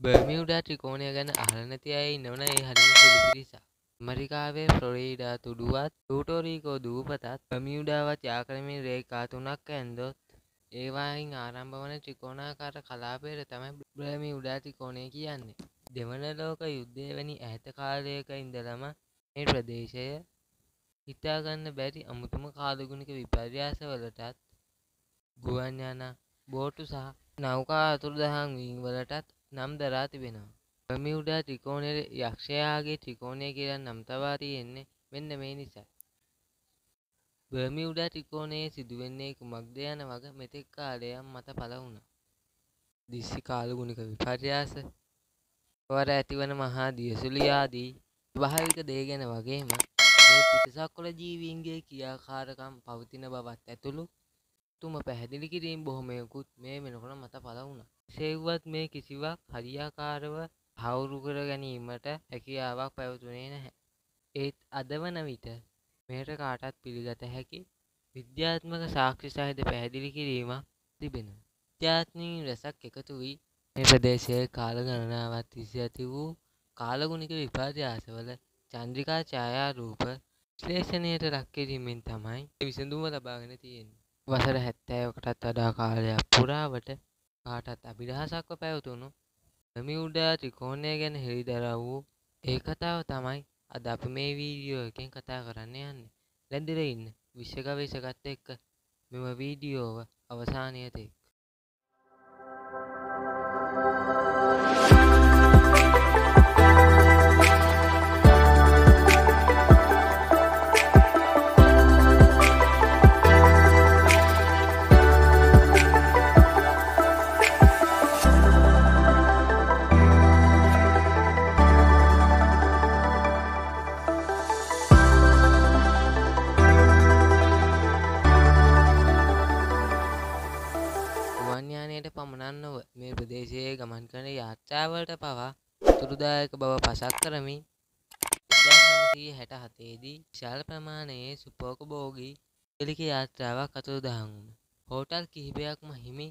බර්මියුඩා ත්‍රිකෝණය ගැන අහලා නැති අය ඉන්නවනේ ඒ හරිම සුළු පිරිසක්. ඇමරිකාවේ ෆ්ලොරිඩා තුඩුවත් පූටෝරීකෝ දූපතත් බර්මියුඩාවත් යා කරමින් රේඛා තුනක් ඇන්දොත් ඒවායින් ආරම්භ වන ත්‍රිකෝණාකාර කලාපයට තමයි බර්මියුඩා ත්‍රිකෝණය කියන්නේ. දෙවන ලෝක යුද්ධය වැනි ඈත කාලයක ඉඳලම මේ ප්‍රදේශය හිතාගන්න බැරි අමුතුම කාලගුණික විපර්යාස වලටත් ගුවන් යානා බෝට්ටු සහ නෞකා අතුරුදහන් වීම් වලටත් නම් දරා තිබෙනවා. බර්මියුඩා ත්‍රිකෝණයට යක්ෂයාගේ ත්‍රිකෝණය කියලා නම් තබා තියෙන්නේ මෙන්න මේ නිසයි. බර්මියුඩා ත්‍රිකෝණයේ සිදුවෙන්නේ කුමක්ද යන වග මෙතෙක් කාලයක් මත පළ වුණා. දිස්ත්‍රි කාලගුණික විපර්යාස, වර ඇතිවන මහා දියසුලිය ආදී ස්වභාවික දේ ගැන වගේම මේ පිටසක්වල ජීවීන්ගේ ක්‍රියාකාරකම් පවතින බවත් ඇතුළු තුම පැහැදිලි කිරීම් බොහොමයකුත් මේ වෙනකොට මත පළ වුණා. එසේ වුවත් මේ කිසිවක් හරියාකාරව තහවුරු කර ගැනීමට හැකියාවක් පැවතුනේ නැහැ. ඒත් අද වන විට මෙයට කාටත් පිළිගත හැකි විද්‍යාත්මක සාක්ෂි සහිත පැහැදිලි කිරීමක් තිබෙනවා. විද්‍යාඥයින් රැසක් එකතු වී මේ ප්‍රදේශයේ කාල ගණනාවක් තිස්සේ ඇති වූ කාලගුණික විපර්යාසවල චන්ද්‍රිකා ඡායාරූප විශ්ලේෂණයට ලක් කිරීමෙන් තමයි විසඳුම ලබාගෙන තියෙන්නේ. වසර 70කටත් වඩා කාලයක් පුරාවට කාටත් අභිරහසක්ව පැවතුණු බර්මියුඩා ත්‍රිකෝණය ගැන හෙළිදරව් වූ ඒ කතාව තමයි අද අපි මේ වීඩියෝ එකෙන් කතා කරන්න යන්නේ. රැඳිලා ඉන්න විශ්ව ගවේෂකත් එක්ක මෙම වීඩියෝව අවසානය තෙක්. ගුවන් යානයට පමණක් නොව මේ ප්‍රදේශයේ ගමන් කරන යාත්‍රාවලට පවා අතුරුදායක බව පසක් කරමින් 1967 දී විශාල ප්‍රමාණයේ සුපෝපභෝගී පෙළික යාත්‍රාවක් අතුරුදහන් වුණා. හෝටල් කිහිපයක්ම හිමි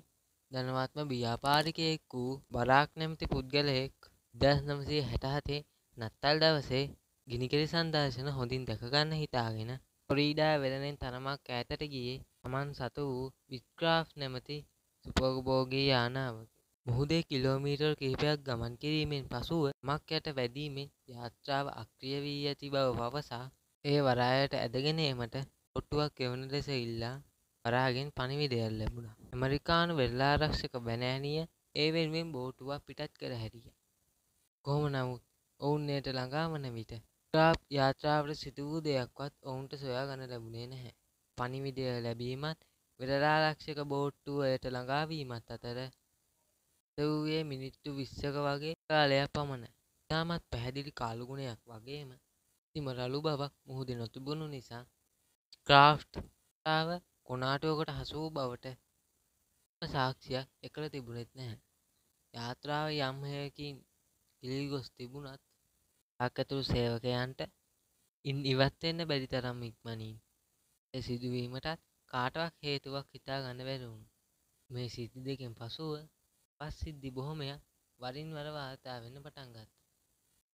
ධනවත්ම ව්‍යාපාරිකයෙක් වූ බරාක් නැමැති පුද්ගලයෙක් 1967 නත්තල් දවසේ ගිනිකෙලි සංදර්ශන හොඳින් දැකගන්න හිතාගෙන ෆ්ලොරිඩා වෙරළෙන් තරමක් ඈතට ගියේ තමන් සතු වූ විස්ක්‍රාෆ්ට් නැමැති සුපෝපභෝගී යානාවකි. මුහුදේ කිලෝමීටර් කිහිපයක් ගමන් කිරීමෙන් පසුව මක් යට වැදීමෙන් යාත්‍රාව අක්‍රිය වී ඇති බව පවසා එය වරායට ඇදගෙන ඒමට ඔට්ටුවක් එවන ලෙස ඉල්ලා වරාගෙන් පණිවිඩයක් ලැබුණා. ඇමරිකානු වෙරළාරක්ෂක බැනෑනිය ඒ වෙනුවෙන් බෝට්ටුවක් පිටත් කර හැරියා. කොහොම නමුත් ඔවුන් එයට ළඟා වන විට ක්‍රාෆ්ට් යාත්‍රාවට සිදු වූ දෙයක්වත් ඔවුන්ට සොයා ගන්න ලැබුණේ නැහැ. පණිවිඩය ලැබීමත් වෙරළාරක්ෂක බෝට්ටුව එයට ළඟා වීමත් අතර වූයේ මිනිත්තු 20ක වගේ කාලයක් පමණයි. ඉතාමත් පැහැදිලි කාලගුණයක් වගේම කිසිම රළු බවක් මුහුදේ නොතිබුණු නිසා ක්‍රාෆ්ට් තාව කොනාටුවකට හසු වූ බවට සාක්ෂියක් එකල තිබුණෙත් නැහැ. යාත්‍රාව යම් හේයකින් ගිලී ගොස් තිබුණත් ආකතුරු සේවකයන්ට ඉන් ඉවත් වෙන්න බැරි තරම් ඉක්මනින් ඒ සිදුවීමටත් කාටවත් හේතුවක් හිතා ගන්න බැරි වුණා. මේ සිද්ධි දෙකෙන් පසුව පස් සිද්ධි බොහොමයක් වරින් වර වාර්තා වෙන්න පටන් ගත්තා.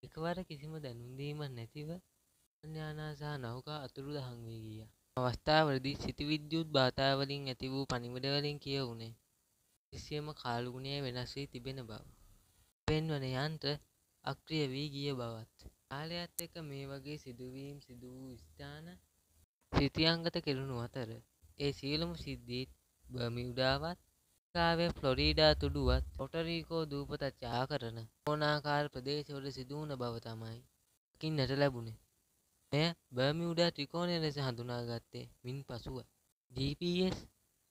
එකවර කිසිම දැනුම් දීමක් නැතිව යානා සහ නෞකා අතුරුදහන් වී ගියා. අවස්ථාවලදී සිත විද්‍යුත් බාධා වලින් ඇති වූ පණිවිඩ වලින් කියවුනේ කිසියම් කාලගුණය වෙනස් වී තිබෙන බව. පෙන්වන යන්ත්‍ර අක්‍රිය වී ගිය බවත්. කාලයත් එක්ක මේ වගේ සිදුවීම් සිදු වූ ස්ථාන සිතියංගත කෙරුණු අතර ඒ සියලුම සිද්ධීත් බර්මියුඩාවත් ලංකාවේ ෆ්ලොරිඩා තුඩුවත් පොටරීකෝ දූපතත් යා කරන ඕනාකාර ප්‍රදේශවල සිදුවුණ බව තමයි දකින්නට ලැබුණේ. මෙය බර්මියුඩා ත්‍රිකෝණය ලෙස හඳුනාගත්තේ මින් පසුව. GPS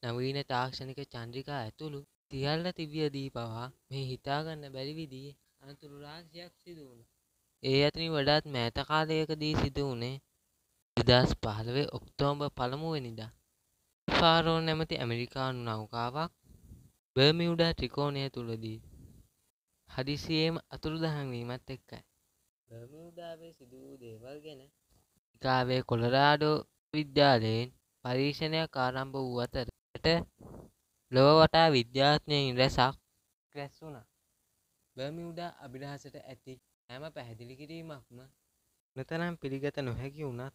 නවීන තාක්ෂණික චන්ද්‍රිකා ඇතුළු සියල්ල තිබියදී පවා මේ හිතාගන්න බැරි විදිහේ අනතුරු රාශියක් සිදු වුණා. ඒ අතරින් වඩාත් මෑත කාලයකදී සිදු වුණේ 2015 ඔක්තෝබර් පළමුවෙනිදා ෆාරෝ නැමැති ඇමරිකානු නෞකාවක් බර්මියුඩා ත්‍රිකෝණය තුලදී හදිසියේම අතුරුදහන් වීමත් එක්කයි. බර්මියුඩාවේ සිදු වූ දේවල් ගැන ඇමරිකාවේ කොලරාඩෝ විද්‍යාලයෙන් පරීක්ෂණයක් ආරම්භ වූ අතරට ලොව වටා විද්‍යාඥයින් රැසක් රැස් වුණා. බර්මියුඩා අභිරහසට ඇති හැම පැහැදිලි කිරීමක්ම නතරම් පිළිගත නොහැකි වුණත්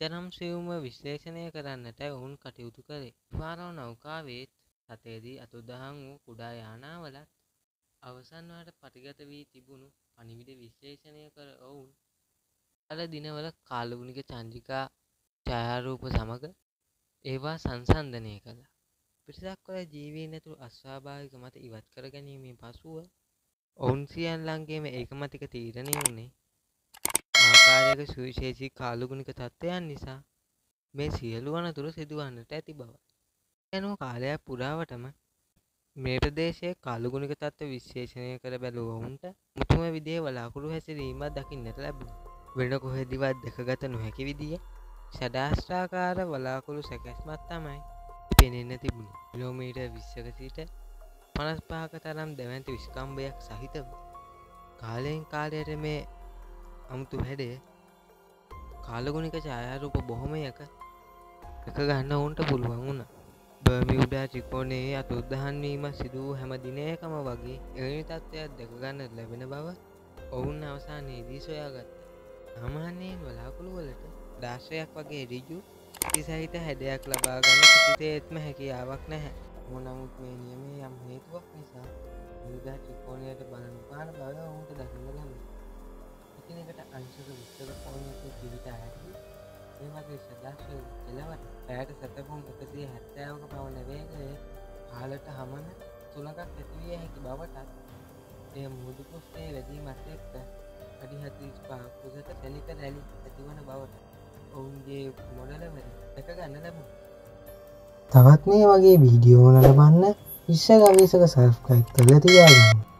තරම් සියුම්ව විශ්ලේෂණය කරන්නට ඔවුන් කටයුතු කරේ. පාරව නෞකාවේත් සතේදී අතුරුදහන් වූ කුඩා යානාවලත් අවසන් වරට පටිගත වී තිබුණු පණිවිඩ විශ්ලේෂණය කර ඔවුන් අද දිනවල කාලගුණික චන්ද්‍රිකා ඡායාරූප සමග ඒවා සංසන්දනය කළා. පිරිසක් වල ජීවීන් ඇතුළු අස්වාභාවික මත ඉවත් කර ගැනීමෙන් පසුව ඔවුන් සියල්ලන්ගේම ඒකමතික තීරණය වුණේ ආකාරයක සුවිශේෂී කාලගුණික තත්ත්වයන් නිසා මේ සියලු අනතුරු සිදුවන්නට ඇති බව. යනුව කාලයක් පුරාවටම මේ ප්‍රදේශයේ කාලගුණික තත්ත්ව විශ්ලේෂණය කර බැලූ ඔවුන්ට මුතුම විදිහේ වලාකුළු හැසිරීමක් දකින්නට ලැබුණා. වෙන කොහෙදිවත් දැකගත නොහැකි විදිය ෂඩාස්ට්‍රාකාර වලාකුළු සැකැස්මක් තමයි පෙනෙන්න තිබුණේ. කිලෝමීටර් 20ක සිට 55ක තරම් දැවැන්ත විස්කම්භයක් සහිතව කාලයෙන් කාලයට මේ අමුතු හැඩය කාලගුණික ඡායාරූප බොහොමයක එක ගන්න ඔවුන්ට පුළුවන් වුණා. බර්මියුඩා ත්‍රිකෝණයේ අතුරුදහන්වීම සිදුවූ හැම දිනයකම වගේ එවැනි තත්ත්වයක් දැකගන්න ලැබෙන බව ඔවුන් අවසානයේදී සොයාගත්තා. සාමාන්‍යයෙන් වලාකුළු වලට දාශ්‍රයක් වගේ ඍජු සහිත හැඩයක් ලබා ගන්න කිසිසේත්ම හැකියාවක් නැහැ. නමුත් මේ නියමය යම් හේතුවක් නිසා බර්මියුඩා ත්‍රිකෝණයට බලන පාන බව ඔවුන්ට දකින්න ලැබුණා. එකිනෙකට අංශක 20ක කෝණයක පිහිටා ඇති මේ වගේ සදාශ්‍රය කෙළවර පැයට සැතපුම් 170ක පමණ වේගයේ පහළට හමන සුළඟක් ඇතිවිය හැකි බවටත් එය මුහුදු පෘෂ්ඨයේ වැදීමත් එක්ක අඩි 45ක් උසට සැලික රැලි ඇතිවන බවට ඔවුන්ගේ මොඩලවලින් දැක ගන්න ලැබුණා. තවත් මේ වගේ වීඩියෝ නලබන්න විශ්ව ගවේෂක සබස්ක්‍රයිබ් කරලා තියාගන්න